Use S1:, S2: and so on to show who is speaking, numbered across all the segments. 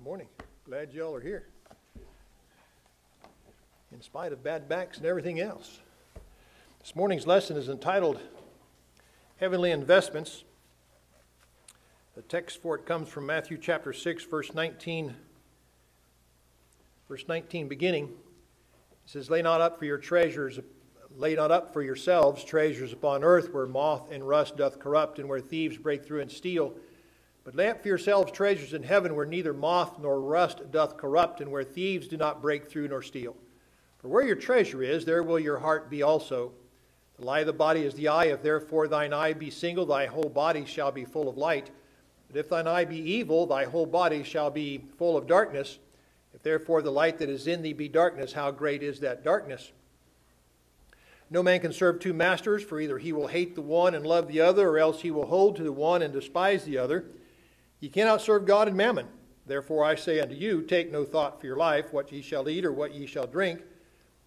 S1: Good morning. Glad y'all are here. In spite of bad backs and everything else. This morning's lesson is entitled Heavenly Investments. The text for it comes from Matthew chapter 6, verse 19. Verse 19 beginning. It says, Lay not up for your treasures, lay not up for yourselves treasures upon earth where moth and rust doth corrupt and where thieves break through and steal but lay up for yourselves treasures in heaven where neither moth nor rust doth corrupt, and where thieves do not break through nor steal. For where your treasure is, there will your heart be also. The light of the body is the eye. If therefore thine eye be single, thy whole body shall be full of light. But if thine eye be evil, thy whole body shall be full of darkness. If therefore the light that is in thee be darkness, how great is that darkness? No man can serve two masters, for either he will hate the one and love the other, or else he will hold to the one and despise the other. Ye cannot serve God and mammon. Therefore I say unto you, take no thought for your life, what ye shall eat or what ye shall drink,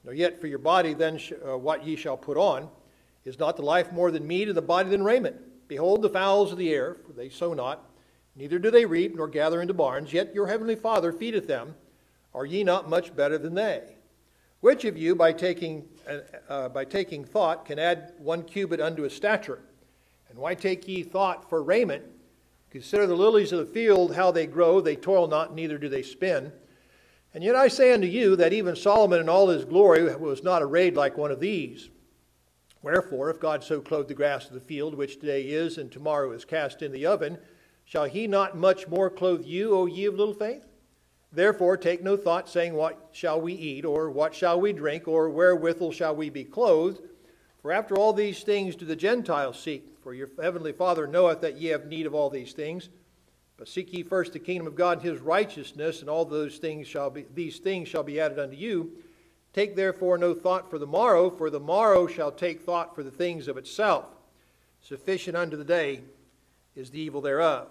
S1: nor yet for your body then sh- uh, what ye shall put on. Is not the life more than meat, and the body than raiment? Behold the fowls of the air, for they sow not, neither do they reap, nor gather into barns, yet your heavenly Father feedeth them. Are ye not much better than they? Which of you, by taking, uh, uh, by taking thought, can add one cubit unto his stature? And why take ye thought for raiment? Consider the lilies of the field, how they grow. They toil not, neither do they spin. And yet I say unto you that even Solomon in all his glory was not arrayed like one of these. Wherefore, if God so clothe the grass of the field, which today is and tomorrow is cast in the oven, shall he not much more clothe you, O ye of little faith? Therefore, take no thought, saying, What shall we eat, or what shall we drink, or wherewithal shall we be clothed? For after all these things do the Gentiles seek. For your heavenly Father knoweth that ye have need of all these things. But seek ye first the kingdom of God and his righteousness, and all those things shall be these things shall be added unto you. Take therefore no thought for the morrow, for the morrow shall take thought for the things of itself. Sufficient unto the day is the evil thereof.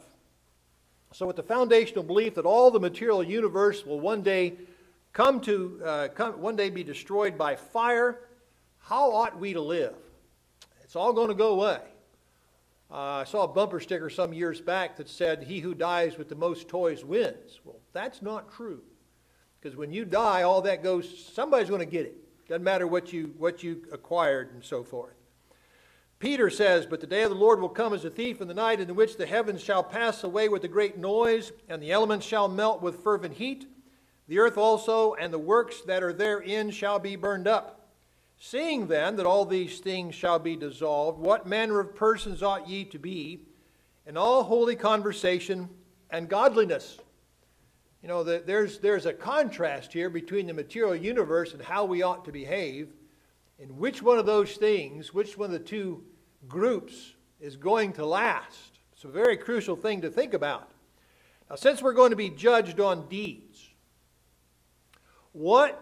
S1: So, with the foundational belief that all the material universe will one day come to uh, come, one day be destroyed by fire, how ought we to live? It's all going to go away. Uh, I saw a bumper sticker some years back that said, He who dies with the most toys wins. Well, that's not true. Because when you die, all that goes, somebody's going to get it. Doesn't matter what you, what you acquired and so forth. Peter says, But the day of the Lord will come as a thief in the night, in which the heavens shall pass away with a great noise, and the elements shall melt with fervent heat. The earth also and the works that are therein shall be burned up. Seeing then that all these things shall be dissolved, what manner of persons ought ye to be in all holy conversation and godliness? You know, that there's, there's a contrast here between the material universe and how we ought to behave. And which one of those things, which one of the two groups is going to last? It's a very crucial thing to think about. Now, since we're going to be judged on deeds, what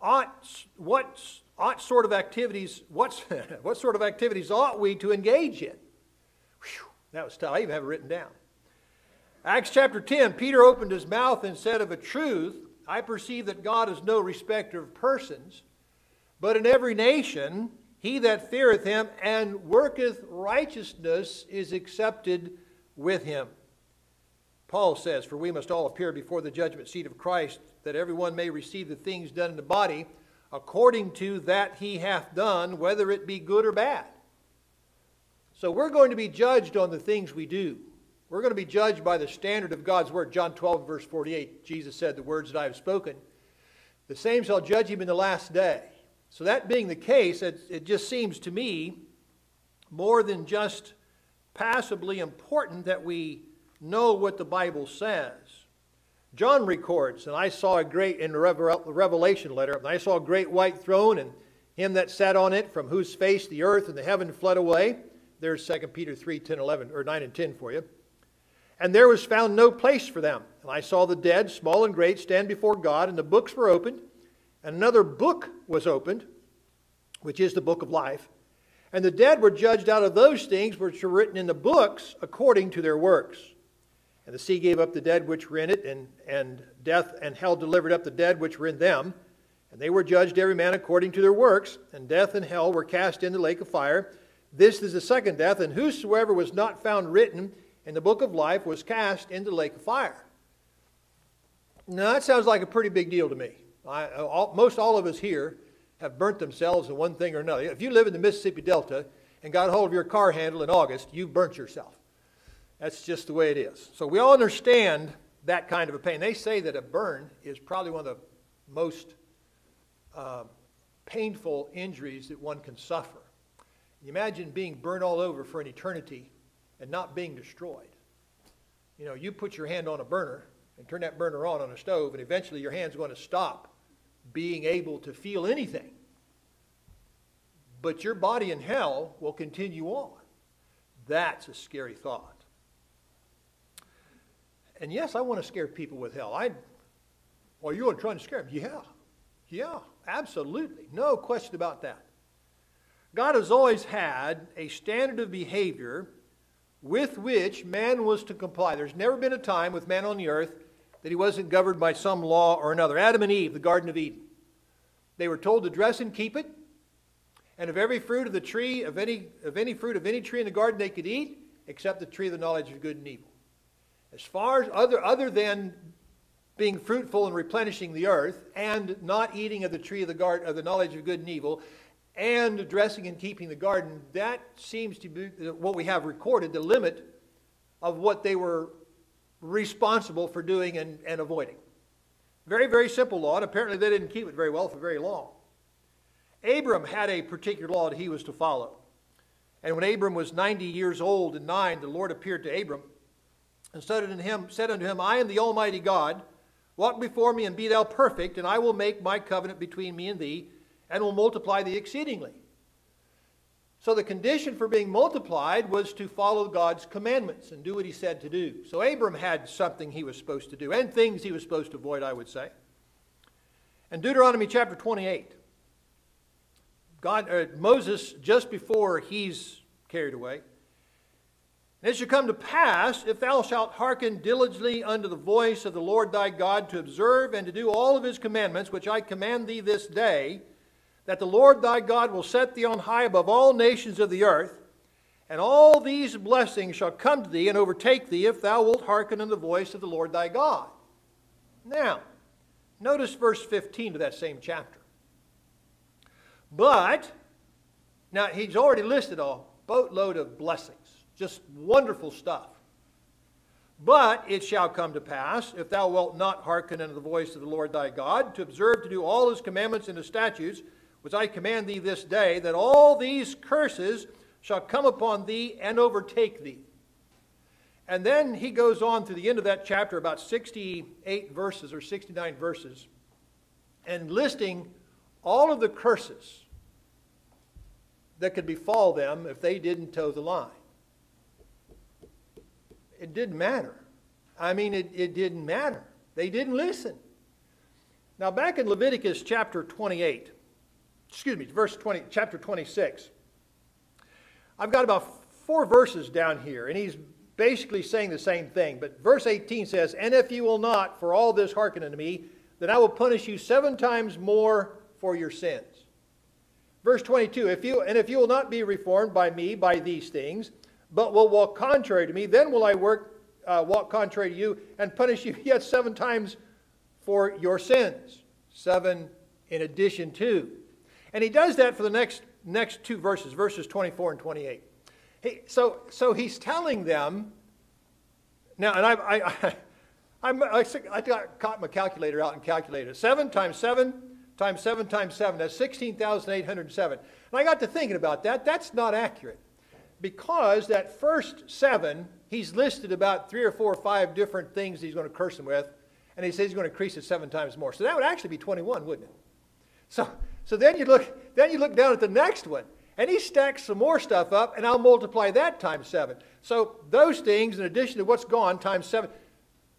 S1: ought, what ought sort of activities, what's, what sort of activities ought we to engage in? Whew, that was tough. I even have it written down. Acts chapter 10, Peter opened his mouth and said of a truth, I perceive that God is no respecter of persons, but in every nation he that feareth him and worketh righteousness is accepted with him. Paul says, For we must all appear before the judgment seat of Christ, that everyone may receive the things done in the body according to that he hath done, whether it be good or bad. So we're going to be judged on the things we do. We're going to be judged by the standard of God's word. John 12, verse 48, Jesus said, The words that I have spoken, the same shall judge him in the last day. So, that being the case, it, it just seems to me more than just passably important that we know what the Bible says. John records, and I saw a great, in the Revelation letter, and I saw a great white throne, and him that sat on it, from whose face the earth and the heaven fled away. There's 2 Peter 3, 10, 11, or 9 and 10 for you. And there was found no place for them. And I saw the dead, small and great, stand before God, and the books were opened. And another book was opened, which is the book of life. And the dead were judged out of those things which were written in the books according to their works. And the sea gave up the dead which were in it, and, and death and hell delivered up the dead which were in them. And they were judged every man according to their works, and death and hell were cast into the lake of fire. This is the second death, and whosoever was not found written in the book of life was cast into the lake of fire. Now, that sounds like a pretty big deal to me. I, all, most all of us here have burnt themselves in one thing or another. If you live in the Mississippi Delta and got hold of your car handle in August, you've burnt yourself. That's just the way it is. So we all understand that kind of a pain. They say that a burn is probably one of the most uh, painful injuries that one can suffer. You imagine being burned all over for an eternity and not being destroyed. You know, you put your hand on a burner and turn that burner on on a stove, and eventually your hand's going to stop being able to feel anything. But your body in hell will continue on. That's a scary thought. And yes, I want to scare people with hell. I, well, you are trying to scare them? Yeah, yeah, absolutely. No question about that. God has always had a standard of behavior with which man was to comply. There's never been a time with man on the earth that he wasn't governed by some law or another. Adam and Eve, the Garden of Eden. They were told to dress and keep it, and of every fruit of the tree, of any, of any fruit of any tree in the garden they could eat, except the tree of the knowledge of good and evil. As far as other, other than being fruitful and replenishing the earth, and not eating of the tree of the garden of the knowledge of good and evil, and dressing and keeping the garden, that seems to be what we have recorded, the limit of what they were responsible for doing and, and avoiding. Very, very simple law, and apparently they didn't keep it very well for very long. Abram had a particular law that he was to follow. And when Abram was 90 years old and nine, the Lord appeared to Abram and said unto him, said unto him I am the Almighty God. Walk before me and be thou perfect, and I will make my covenant between me and thee, and will multiply thee exceedingly. So the condition for being multiplied was to follow God's commandments and do what he said to do. So Abram had something he was supposed to do and things he was supposed to avoid, I would say. And Deuteronomy chapter 28. God, uh, Moses, just before he's carried away, and it shall come to pass, if thou shalt hearken diligently unto the voice of the Lord thy God, to observe and to do all of his commandments, which I command thee this day, that the Lord thy God will set thee on high above all nations of the earth, and all these blessings shall come to thee and overtake thee if thou wilt hearken unto the voice of the Lord thy God. Now, notice verse 15 of that same chapter. But, now he's already listed a boatload of blessings, just wonderful stuff. But it shall come to pass, if thou wilt not hearken unto the voice of the Lord thy God, to observe to do all his commandments and his statutes, which I command thee this day, that all these curses shall come upon thee and overtake thee. And then he goes on to the end of that chapter, about 68 verses or 69 verses, and listing all of the curses that could befall them if they didn't toe the line. It didn't matter. I mean, it, it didn't matter. They didn't listen. Now, back in Leviticus chapter 28, excuse me, verse 20, chapter 26. I've got about four verses down here, and he's basically saying the same thing. But verse 18 says, And if you will not for all this hearken unto me, then I will punish you seven times more for your sins. Verse 22, if you, and if you will not be reformed by me by these things, but will walk contrary to me, then will I work, uh, walk contrary to you and punish you yet seven times for your sins. Seven in addition to. And he does that for the next, next two verses, verses 24 and 28. He, so, so he's telling them, now, and I, I, I, I, I got, caught my calculator out and calculated. it. 7 times 7 times 7 times 7, that's 16,807. And I got to thinking about that. That's not accurate. Because that first 7, he's listed about three or four or five different things he's going to curse them with. And he says he's going to increase it seven times more. So that would actually be 21, wouldn't it? So, so then you look, then you look down at the next one, and he stacks some more stuff up, and I'll multiply that times seven. So those things, in addition to what's gone, times seven.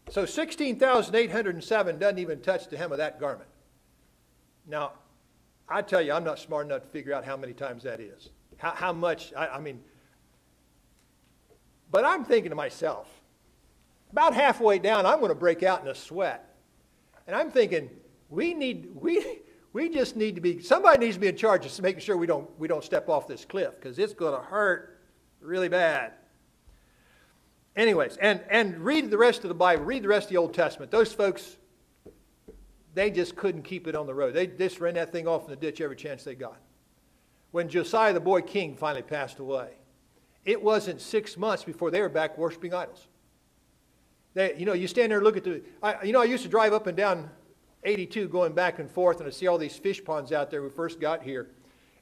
S1: So 16,807 doesn't even touch the hem of that garment. Now, I tell you, I'm not smart enough to figure out how many times that is. How, how much, I, I mean, but I'm thinking to myself, about halfway down, I'm going to break out in a sweat. And I'm thinking, we need, we, we just need to be, somebody needs to be in charge of making sure we don't, we don't step off this cliff because it's going to hurt really bad. Anyways, and, and read the rest of the Bible, read the rest of the Old Testament. Those folks, they just couldn't keep it on the road. They just ran that thing off in the ditch every chance they got. When Josiah the boy king finally passed away, it wasn't six months before they were back worshiping idols. They, you know, you stand there and look at the. I, you know, I used to drive up and down 82 going back and forth, and I see all these fish ponds out there we first got here.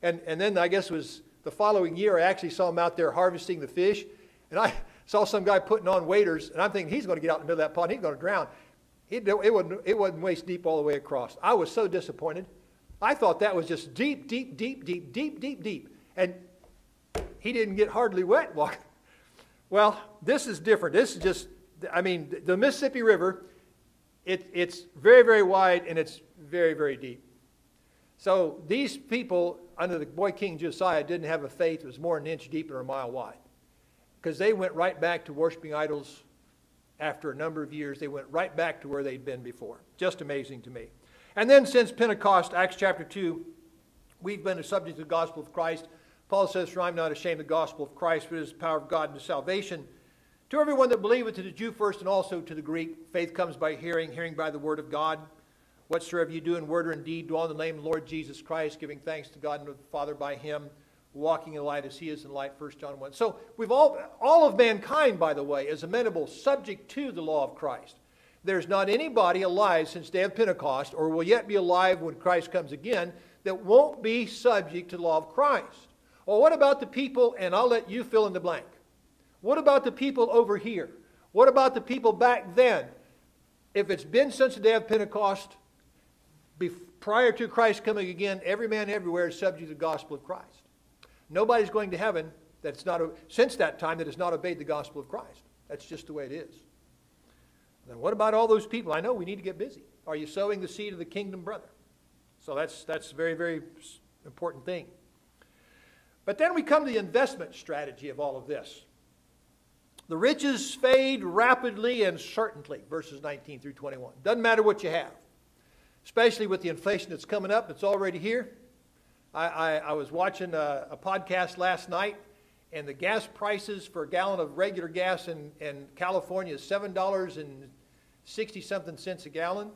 S1: And, and then I guess it was the following year, I actually saw them out there harvesting the fish. And I saw some guy putting on waders, and I'm thinking he's going to get out in the middle of that pond, he's going to drown. It, it, wasn't, it wasn't waist deep all the way across. I was so disappointed. I thought that was just deep, deep, deep, deep, deep, deep, deep. And he didn't get hardly wet walking. Well, this is different. This is just, I mean, the Mississippi River, it, it's very, very wide and it's very, very deep. So these people under the boy King Josiah didn't have a faith that was more than an inch deep or a mile wide. Because they went right back to worshiping idols after a number of years. They went right back to where they'd been before. Just amazing to me. And then since Pentecost, Acts chapter 2, we've been a subject of the gospel of Christ. Paul says, For I'm not ashamed of the gospel of Christ, but it is the power of God unto salvation. To everyone that believeth, to the Jew first and also to the Greek, faith comes by hearing, hearing by the word of God. Whatsoever you do in word or in deed, do all in the name of the Lord Jesus Christ, giving thanks to God and to the Father by him, walking in light as he is in light, 1 John 1. So we've all, all of mankind, by the way, is amenable, subject to the law of Christ. There's not anybody alive since day of Pentecost, or will yet be alive when Christ comes again, that won't be subject to the law of Christ. Well, what about the people, and I'll let you fill in the blank. What about the people over here? What about the people back then? If it's been since the day of Pentecost, prior to Christ coming again, every man everywhere is subject to the gospel of Christ. Nobody's going to heaven that's not since that time that has not obeyed the gospel of Christ. That's just the way it is. Then what about all those people? I know we need to get busy. Are you sowing the seed of the kingdom, brother? So that's that's a very very important thing. But then we come to the investment strategy of all of this. The riches fade rapidly and certainly, verses 19 through 21. Doesn't matter what you have especially with the inflation that's coming up. It's already here. I, I, I was watching a, a, podcast last night, and the gas prices for a gallon of regular gas in, in California is $7.60 something cents a gallon.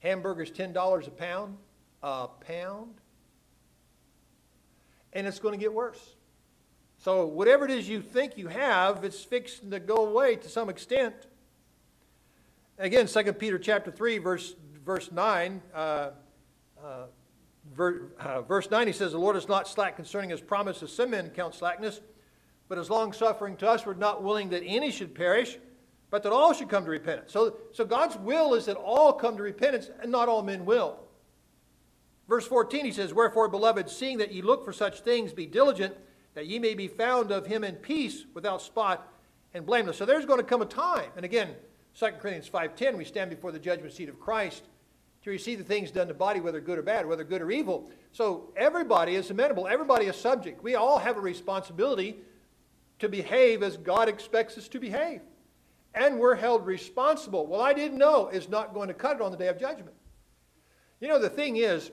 S1: Hamburgers $10 a pound. A pound. And it's going to get worse. So, whatever it is you think you have, it's fixing to go away to some extent. Again, 2 Peter chapter 3, verse verse 9, uh, uh, uh, verse 9, he says, The Lord is not slack concerning his promise, as some men count slackness, but is long suffering to us. We're not willing that any should perish, but that all should come to repentance. So, so God's will is that all come to repentance, and not all men will. Verse 14, he says, Wherefore, beloved, seeing that ye look for such things, be diligent, that ye may be found of him in peace, without spot and blameless. So there's going to come a time, and again, 2 Corinthians 5.10, we stand before the judgment seat of Christ, to receive the things done to body, whether good or bad, whether good or evil. So everybody is amenable. Everybody is subject. We all have a responsibility to behave as God expects us to behave. And we're held responsible. Well, I didn't know is not going to cut it on the day of judgment. You know, the thing is,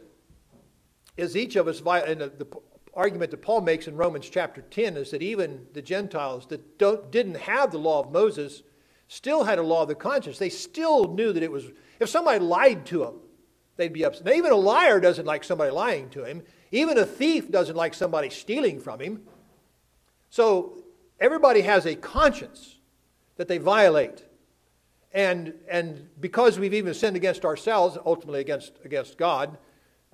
S1: is each of us, and the, the argument that Paul makes in Romans chapter 10 is that even the Gentiles that don't, didn't have the law of Moses still had a law of the conscience. They still knew that it was if somebody lied to them, they'd be upset. Now, even a liar doesn't like somebody lying to him. Even a thief doesn't like somebody stealing from him. So everybody has a conscience that they violate. And, and because we've even sinned against ourselves, ultimately against, against God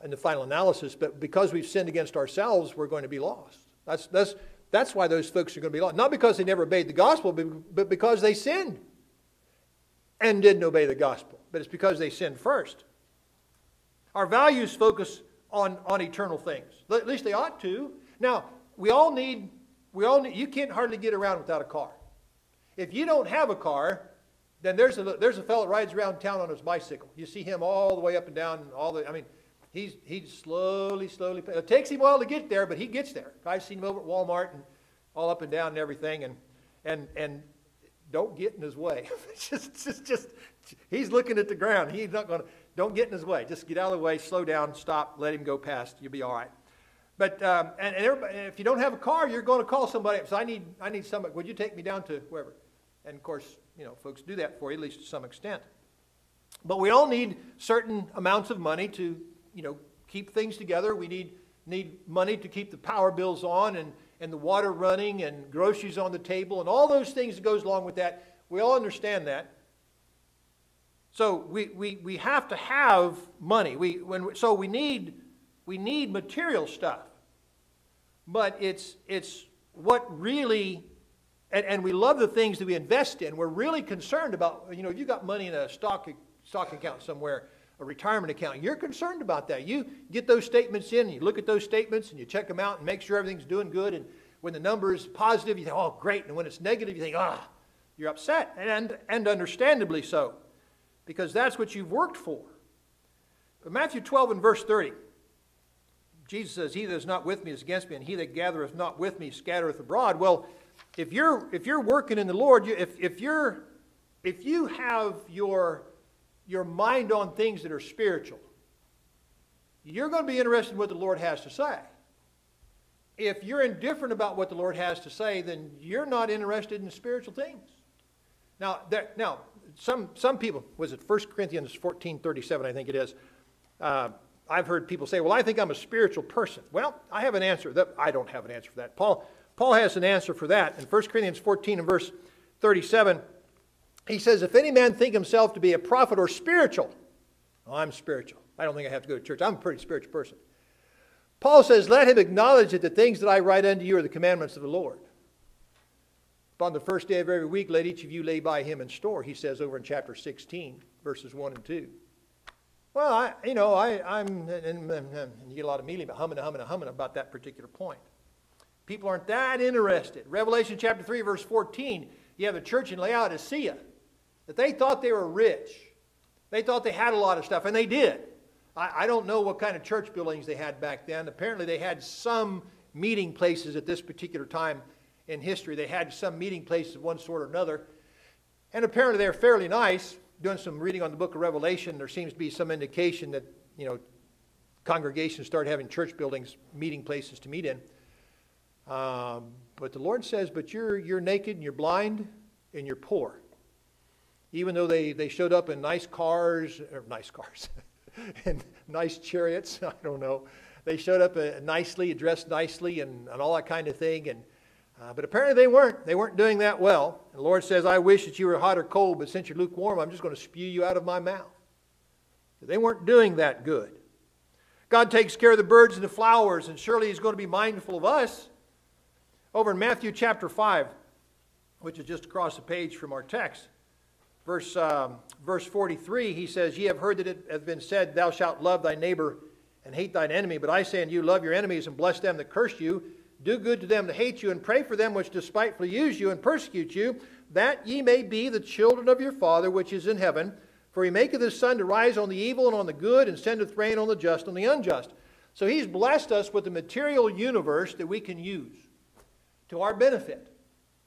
S1: in the final analysis, but because we've sinned against ourselves, we're going to be lost. That's, that's, that's why those folks are going to be lost. Not because they never obeyed the gospel, but because they sinned and didn't obey the gospel but it's because they sinned first. Our values focus on, on eternal things. At least they ought to. Now, we all need, we all need, you can't hardly get around without a car. If you don't have a car, then there's a, there's a fellow that rides around town on his bicycle. You see him all the way up and down, all the, I mean, he's, he's slowly, slowly, it takes him a while to get there, but he gets there. I've seen him over at Walmart and all up and down and everything, and, and, and don't get in his way. just, just, just, he's looking at the ground. He's not going to, don't get in his way. Just get out of the way, slow down, stop, let him go past. You'll be all right. But, um, and, and if you don't have a car, you're going to call somebody So I need, I need somebody. Would you take me down to wherever? And of course, you know, folks do that for you, at least to some extent. But we all need certain amounts of money to, you know, keep things together. We need, need money to keep the power bills on and, and the water running and groceries on the table and all those things that goes along with that. We all understand that. So we, we, we have to have money. We, when, so we need, we need material stuff. But it's, it's what really, and, and we love the things that we invest in. We're really concerned about, you know, if you've got money in a stock, stock account somewhere, a retirement account, you're concerned about that. You get those statements in, and you look at those statements, and you check them out and make sure everything's doing good. And when the number is positive, you think, oh, great. And when it's negative, you think, ah, oh, you're upset. And, and understandably so because that's what you've worked for. But Matthew 12 and verse 30, Jesus says, He that is not with me is against me, and he that gathereth not with me scattereth abroad. Well, if you're, if you're working in the Lord, if, if, you're, if you have your, your mind on things that are spiritual, you're going to be interested in what the Lord has to say. If you're indifferent about what the Lord has to say, then you're not interested in spiritual things. Now, there, now some, some people, was it 1 Corinthians 14 37, I think it is. Uh, I've heard people say, well, I think I'm a spiritual person. Well, I have an answer. That, I don't have an answer for that. Paul, Paul has an answer for that. In 1 Corinthians 14 and verse 37, he says, if any man think himself to be a prophet or spiritual, oh, I'm spiritual. I don't think I have to go to church. I'm a pretty spiritual person. Paul says, let him acknowledge that the things that I write unto you are the commandments of the Lord. Upon the first day of every week, let each of you lay by him in store, he says over in chapter 16, verses 1 and 2. Well, I, you know, I, I'm, and, and, and you get a lot of mealy, but humming, and humming, and humming about that particular point. People aren't that interested. Revelation chapter 3, verse 14, you have a church in Laodicea that they thought they were rich. They thought they had a lot of stuff, and they did. I, I don't know what kind of church buildings they had back then. Apparently, they had some meeting places at this particular time in history. They had some meeting places of one sort or another. And apparently they're fairly nice. Doing some reading on the book of Revelation, there seems to be some indication that, you know, congregations start having church buildings, meeting places to meet in. Um, but the Lord says, but you're, you're naked and you're blind and you're poor. Even though they, they showed up in nice cars, or nice cars, and nice chariots, I don't know. They showed up uh, nicely, dressed nicely, and, and all that kind of thing. And uh, but apparently they weren't. They weren't doing that well. And the Lord says, I wish that you were hot or cold, but since you're lukewarm, I'm just going to spew you out of my mouth. They weren't doing that good. God takes care of the birds and the flowers, and surely He's going to be mindful of us. Over in Matthew chapter 5, which is just across the page from our text, verse, um, verse 43, he says, Ye have heard that it hath been said, Thou shalt love thy neighbor and hate thine enemy. But I say unto you, love your enemies and bless them that curse you do good to them that hate you, and pray for them which despitefully use you and persecute you, that ye may be the children of your Father which is in heaven. For he maketh his sun to rise on the evil and on the good, and sendeth rain on the just and the unjust. So he's blessed us with the material universe that we can use to our benefit,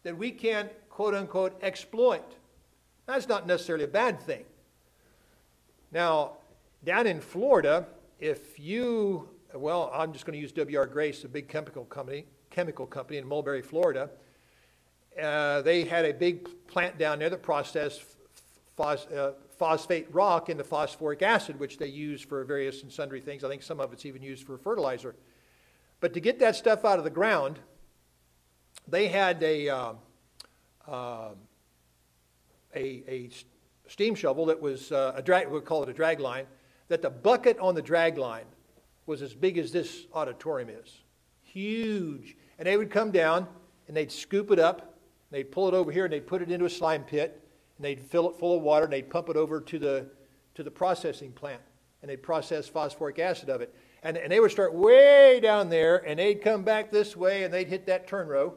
S1: that we can, quote unquote, exploit. That's not necessarily a bad thing. Now, down in Florida, if you well, I'm just going to use W.R. Grace, a big chemical company, chemical company in Mulberry, Florida. Uh, they had a big plant down there that processed phos, uh, phosphate rock into phosphoric acid, which they use for various and sundry things. I think some of it's even used for fertilizer. But to get that stuff out of the ground, they had a, uh, a, a, steam shovel that was uh, a drag, we call it a drag line, that the bucket on the drag line was as big as this auditorium is. Huge. And they would come down and they'd scoop it up, they'd pull it over here and they'd put it into a slime pit, and they'd fill it full of water and they'd pump it over to the, to the processing plant. And they'd process phosphoric acid of it. And, and they would start way down there and they'd come back this way and they'd hit that turn row.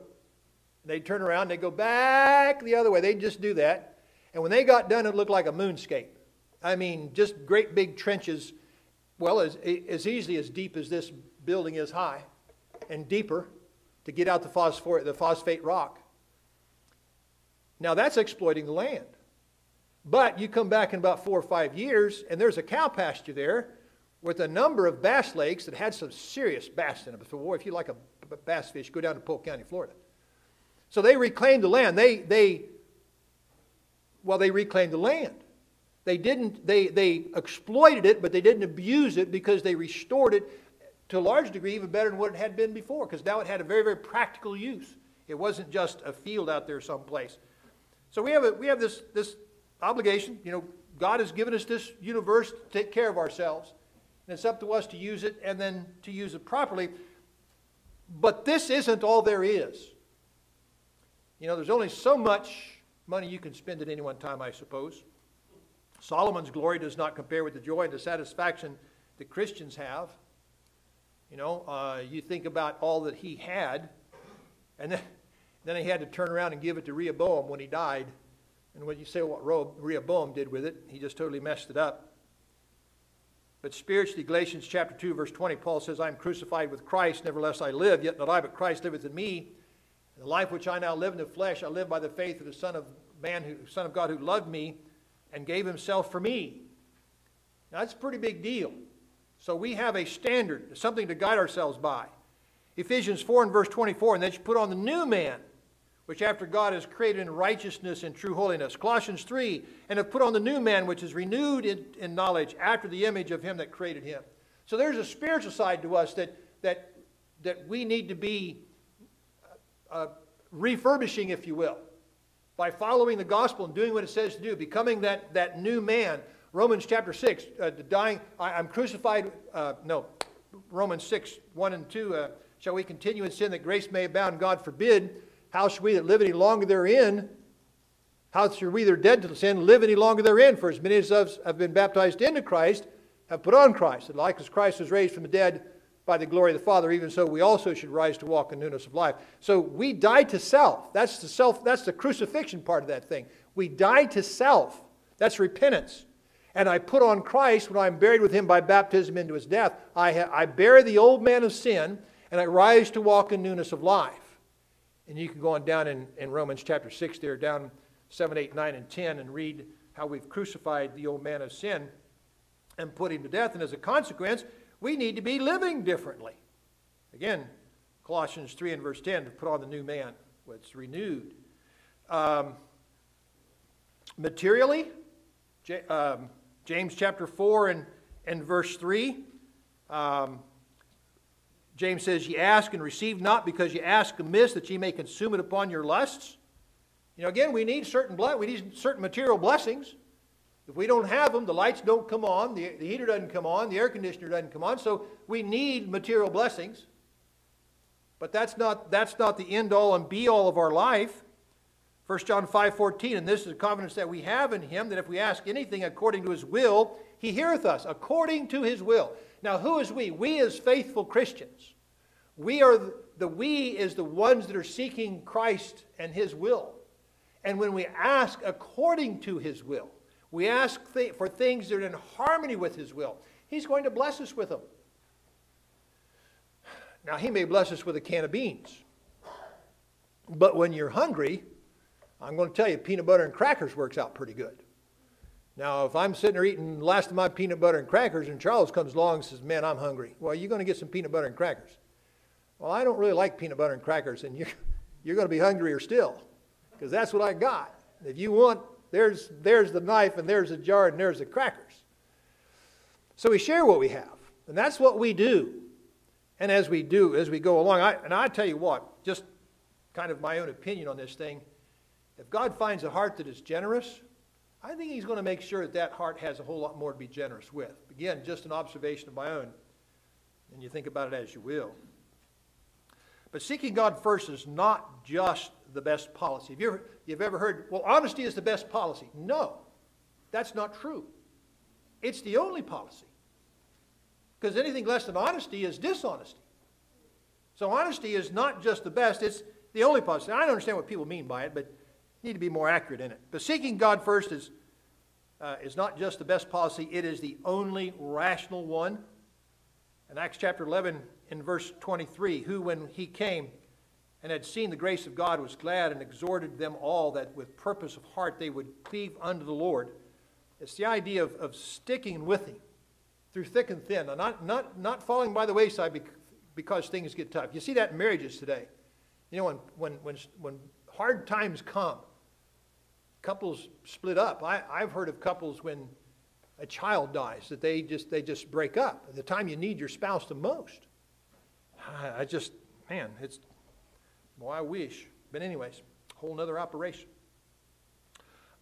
S1: And they'd turn around and they'd go back the other way. They'd just do that. And when they got done, it looked like a moonscape. I mean, just great big trenches well, as, as easily as deep as this building is high, and deeper to get out the, phosphor, the phosphate rock. Now that's exploiting the land. But you come back in about four or five years, and there's a cow pasture there with a number of bass lakes that had some serious bass in them. So, if you like a bass fish, go down to Polk County, Florida. So they reclaimed the land. They, they, well, they reclaimed the land. They didn't, they, they exploited it, but they didn't abuse it because they restored it to a large degree even better than what it had been before, because now it had a very, very practical use. It wasn't just a field out there someplace. So we have, a, we have this, this obligation. You know, God has given us this universe to take care of ourselves. And it's up to us to use it and then to use it properly. But this isn't all there is. You know, there's only so much money you can spend at any one time, I suppose. Solomon's glory does not compare with the joy and the satisfaction that Christians have. You know, uh, you think about all that he had, and then, then he had to turn around and give it to Rehoboam when he died. And when you say what Rehoboam did with it, he just totally messed it up. But spiritually, Galatians chapter 2, verse 20, Paul says, I am crucified with Christ, nevertheless I live, yet not I, but Christ liveth in me. The life which I now live in the flesh, I live by the faith of the Son of Man, who, Son of God, who loved me and gave himself for me. Now, that's a pretty big deal. So we have a standard, something to guide ourselves by. Ephesians 4 and verse 24, and that you put on the new man, which after God has created in righteousness and true holiness. Colossians 3, and have put on the new man, which is renewed in, in knowledge after the image of him that created him. So there's a spiritual side to us that, that, that we need to be uh, refurbishing, if you will by following the gospel and doing what it says to do, becoming that, that new man. Romans chapter 6, uh, dying, I, am crucified, uh, no, Romans 6, 1 and 2, uh, shall we continue in sin that grace may abound? God forbid. How shall we that live any longer therein? How shall we that are dead to sin live any longer therein? For as many as us have been baptized into Christ have put on Christ. And like as Christ was raised from the dead by the glory of the Father, even so we also should rise to walk in newness of life. So we die to self. That's the self, that's the crucifixion part of that thing. We die to self. That's repentance. And I put on Christ when I'm buried with him by baptism into his death. I, ha- I bear the old man of sin and I rise to walk in newness of life. And you can go on down in, in Romans chapter 6 there, down 7, 8, 9, and 10, and read how we've crucified the old man of sin and put him to death. And as a consequence, we need to be living differently. Again, Colossians 3 and verse 10 to put on the new man, what's renewed. Um, materially, J- um, James chapter 4 and, and verse 3. Um, James says, Ye ask and receive not because ye ask amiss that ye may consume it upon your lusts. You know, again, we need certain ble- we need certain material blessings. If we don't have them, the lights don't come on, the, the heater doesn't come on, the air conditioner doesn't come on. So we need material blessings. But that's not, that's not the end all and be all of our life. 1 John 5 14, and this is the confidence that we have in him, that if we ask anything according to his will, he heareth us, according to his will. Now, who is we? We as faithful Christians. We are the, the we is the ones that are seeking Christ and his will. And when we ask according to his will, we ask th- for things that are in harmony with His will. He's going to bless us with them. Now, He may bless us with a can of beans. But when you're hungry, I'm going to tell you, peanut butter and crackers works out pretty good. Now, if I'm sitting there eating the last of my peanut butter and crackers, and Charles comes along and says, Man, I'm hungry. Well, you're going to get some peanut butter and crackers. Well, I don't really like peanut butter and crackers, and you're, you're going to be hungrier still, because that's what I got. If you want there's, there's the knife, and there's the jar, and there's the crackers. So we share what we have, and that's what we do. And as we do, as we go along, I, and I tell you what, just kind of my own opinion on this thing, if God finds a heart that is generous, I think He's going to make sure that that heart has a whole lot more to be generous with. Again, just an observation of my own, and you think about it as you will. But seeking God first is not just the best policy. Have you ever, you've ever heard, well, honesty is the best policy? No, that's not true. It's the only policy. Because anything less than honesty is dishonesty. So honesty is not just the best, it's the only policy. I don't understand what people mean by it, but need to be more accurate in it. But seeking God first is, uh, is not just the best policy, it is the only rational one. In Acts chapter 11, in verse 23, who, when he came, and had seen the grace of God, was glad and exhorted them all that with purpose of heart they would cleave unto the Lord. It's the idea of, of sticking with Him through thick and thin, not, not, not falling by the wayside because things get tough. You see that in marriages today. You know, when, when, when, when hard times come, couples split up. I, I've heard of couples when a child dies that they just they just break up at the time you need your spouse the most. I, just man, it's well, I wish. But anyways, whole nother operation.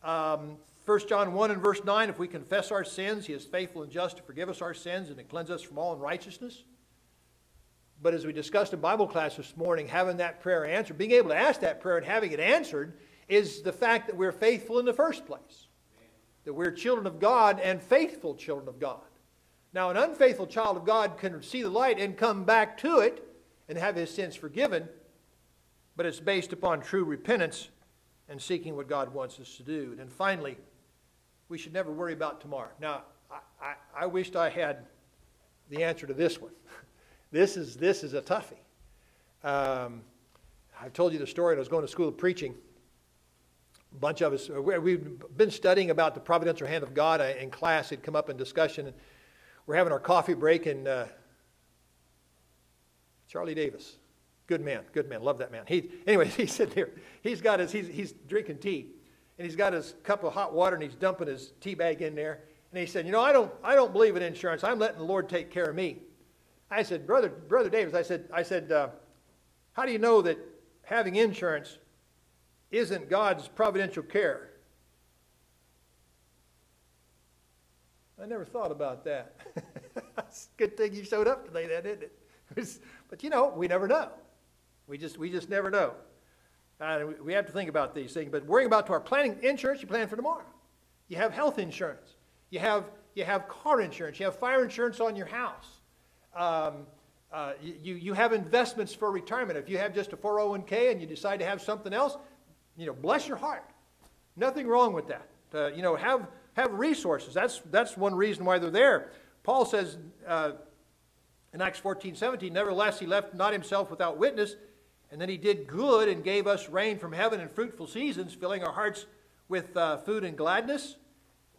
S1: Um, 1 John 1 and verse 9, if we confess our sins, he is faithful and just to forgive us our sins and to cleanse us from all unrighteousness. But as we discussed in Bible class this morning, having that prayer answered, being able to ask that prayer and having it answered is the fact that we're faithful in the first place. That we're children of God and faithful children of God. Now, an unfaithful child of God can see the light and come back to it and have his sins forgiven, but it's based upon true repentance and seeking what God wants us to do. And finally, we should never worry about tomorrow. Now, I, I, I wished I had the answer to this one. this, is, this is a toughie. Um, I've told you the story. I was going to school of preaching. A bunch of us, uh, we've been studying about the providential hand of God uh, in class. It'd come up in discussion. We're having our coffee break, and uh, Charlie Davis, good man, good man, love that man. He, anyways, he's sitting here. He's got his, he's, he's drinking tea and he's got his cup of hot water and he's dumping his tea bag in there. And he said, You know, I don't, I don't believe in insurance. I'm letting the Lord take care of me. I said, Brother, Brother Davis, I said, I said uh, How do you know that having insurance isn't God's providential care? I never thought about that. Good thing you showed up today, then, isn't it? but you know, we never know. We just, we just never know. Uh, we have to think about these things. But worrying about to our planning insurance, you plan for tomorrow. You have health insurance. You have, you have car insurance. You have fire insurance on your house. Um, uh, you, you have investments for retirement. If you have just a 401k and you decide to have something else, you know, bless your heart. Nothing wrong with that. Uh, you know, have, have resources. That's, that's one reason why they're there. Paul says uh, in Acts 14, 17, nevertheless, he left not himself without witness and then he did good and gave us rain from heaven and fruitful seasons, filling our hearts with uh, food and gladness.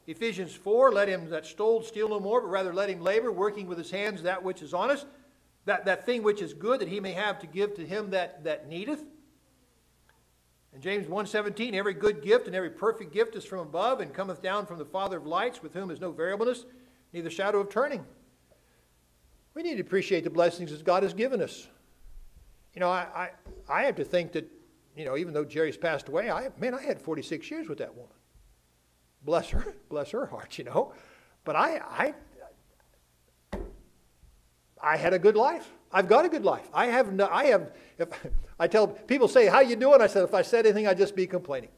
S1: Ephesians 4, let him that stole steal no more, but rather let him labor, working with his hands that which is honest, that, that thing which is good, that he may have to give to him that, that needeth. And James 1.17, every good gift and every perfect gift is from above and cometh down from the Father of lights, with whom is no variableness, neither shadow of turning. We need to appreciate the blessings that God has given us. You know, I, I, I have to think that, you know, even though Jerry's passed away, I man, I had 46 years with that woman. Bless her, bless her heart, you know. But I, I, I had a good life. I've got a good life. I have, no, I have. If I tell people say, "How you doing?" I said, if I said anything, I'd just be complaining.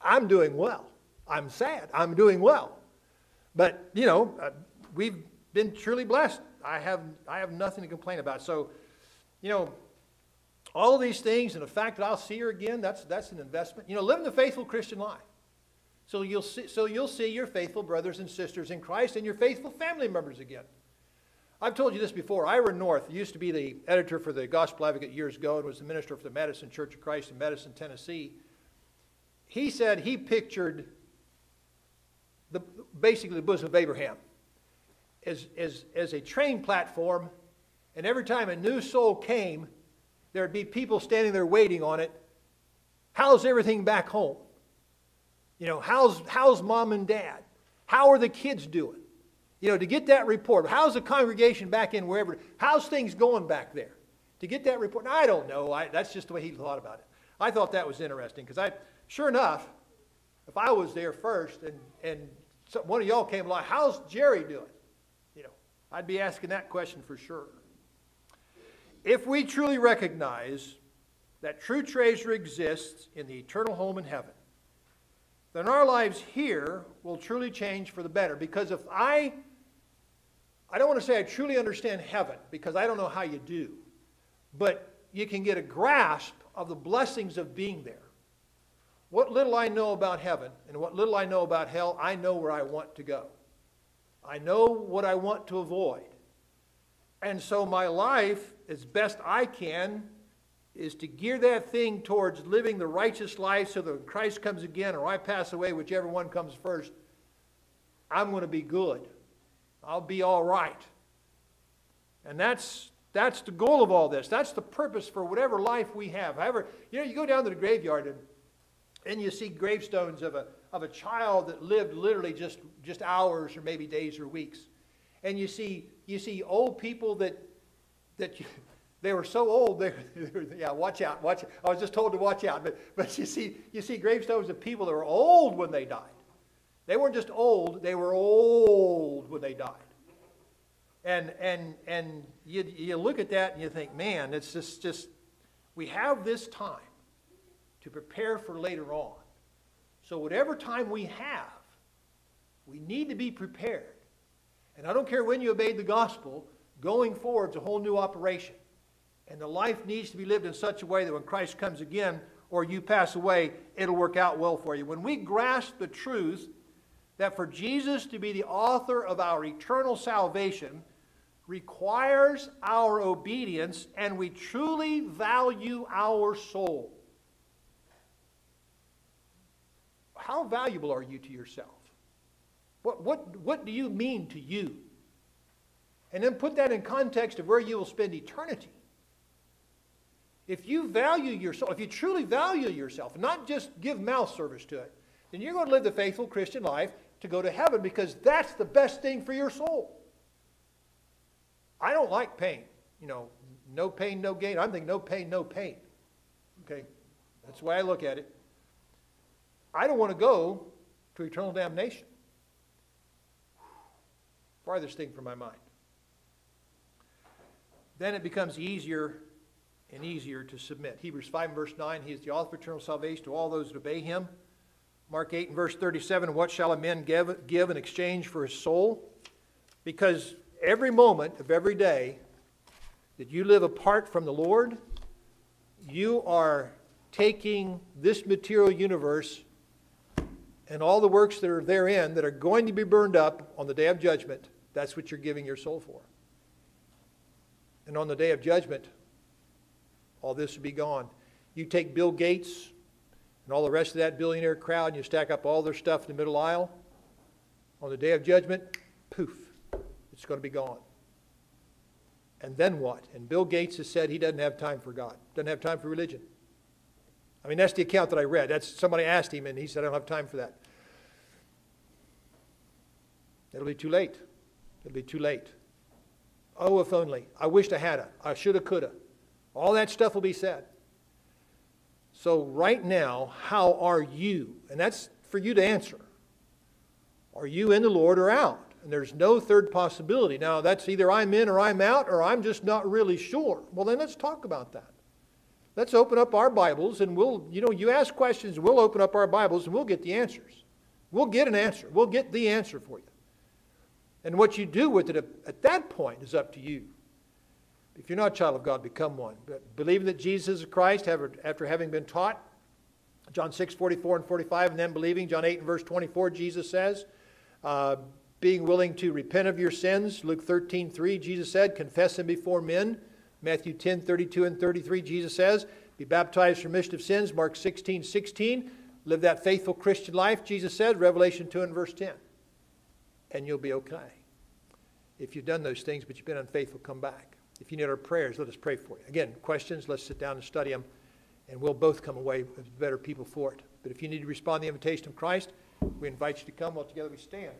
S1: I'm doing well. I'm sad. I'm doing well. But you know, uh, we've been truly blessed. I have, I have nothing to complain about. So, you know, all of these things and the fact that I'll see her again, that's, that's an investment. You know, living the faithful Christian life. So you'll, see, so you'll see your faithful brothers and sisters in Christ and your faithful family members again. I've told you this before. Ira North used to be the editor for the Gospel Advocate years ago and was the minister for the Madison Church of Christ in Madison, Tennessee. He said he pictured the, basically the bosom of Abraham as, as, as a train platform, and every time a new soul came, There'd be people standing there waiting on it. How's everything back home? You know, how's, how's mom and dad? How are the kids doing? You know, to get that report. How's the congregation back in wherever? How's things going back there? To get that report. I don't know. I, that's just the way he thought about it. I thought that was interesting because I, sure enough, if I was there first and, and one of y'all came along, how's Jerry doing? You know, I'd be asking that question for sure if we truly recognize that true treasure exists in the eternal home in heaven, then our lives here will truly change for the better. Because if I, I don't want to say I truly understand heaven, because I don't know how you do, but you can get a grasp of the blessings of being there. What little I know about heaven and what little I know about hell, I know where I want to go. I know what I want to avoid. And so my life as best I can is to gear that thing towards living the righteous life so that when Christ comes again or I pass away, whichever one comes first, I'm going to be good. I'll be all right. And that's, that's the goal of all this. That's the purpose for whatever life we have. However, you know, you go down to the graveyard and And you see gravestones of a, of a child that lived literally just, just hours or maybe days or weeks. And you see, you see old people that, that you, they were so old. They, they yeah, watch out, watch. I was just told to watch out, but but you see, you see gravestones of people that were old when they died. They weren't just old; they were old when they died. And and and you you look at that and you think, man, it's just just we have this time to prepare for later on. So whatever time we have, we need to be prepared. And I don't care when you obeyed the gospel, going forward, it's a whole new operation. And the life needs to be lived in such a way that when Christ comes again or you pass away, it'll work out well for you. When we grasp the truth that for Jesus to be the author of our eternal salvation requires our obedience and we truly value our soul, how valuable are you to yourself? What, what, what do you mean to you? And then put that in context of where you will spend eternity. If you value yourself, if you truly value yourself, not just give mouth service to it, then you're going to live the faithful Christian life to go to heaven because that's the best thing for your soul. I don't like pain. You know, no pain, no gain. I'm thinking no pain, no pain. Okay? That's the way I look at it. I don't want to go to eternal damnation. Farthest thing from my mind. Then it becomes easier and easier to submit. Hebrews 5 and verse 9, He is the author of eternal salvation to all those that obey Him. Mark 8 and verse 37, What shall a man give, give in exchange for his soul? Because every moment of every day that you live apart from the Lord, you are taking this material universe and all the works that are therein that are going to be burned up on the day of judgment. That's what you're giving your soul for. And on the day of judgment, all this will be gone. You take Bill Gates and all the rest of that billionaire crowd and you stack up all their stuff in the middle aisle. On the day of judgment, poof, it's going to be gone. And then what? And Bill Gates has said he doesn't have time for God, doesn't have time for religion. I mean, that's the account that I read. That's somebody asked him, and he said, I don't have time for that. It'll be too late. It'll be too late. Oh, if only. I wished I had a. I shoulda, coulda. All that stuff will be said. So, right now, how are you? And that's for you to answer. Are you in the Lord or out? And there's no third possibility. Now, that's either I'm in or I'm out, or I'm just not really sure. Well, then let's talk about that. Let's open up our Bibles and we'll, you know, you ask questions, we'll open up our Bibles and we'll get the answers. We'll get an answer. We'll get the answer for you. And what you do with it at that point is up to you. If you're not a child of God, become one. But believing that Jesus is Christ after having been taught, John 6, 44 and 45, and then believing, John 8 and verse 24, Jesus says, uh, being willing to repent of your sins, Luke 13, 3, Jesus said, confess them before men. Matthew 10, 32 and 33, Jesus says, be baptized for remission of sins. Mark 16, 16, live that faithful Christian life, Jesus said, Revelation 2 and verse 10. And you'll be okay. If you've done those things, but you've been unfaithful, come back. If you need our prayers, let us pray for you. Again, questions, let's sit down and study them, and we'll both come away better people for it. But if you need to respond to the invitation of Christ, we invite you to come while together we stand.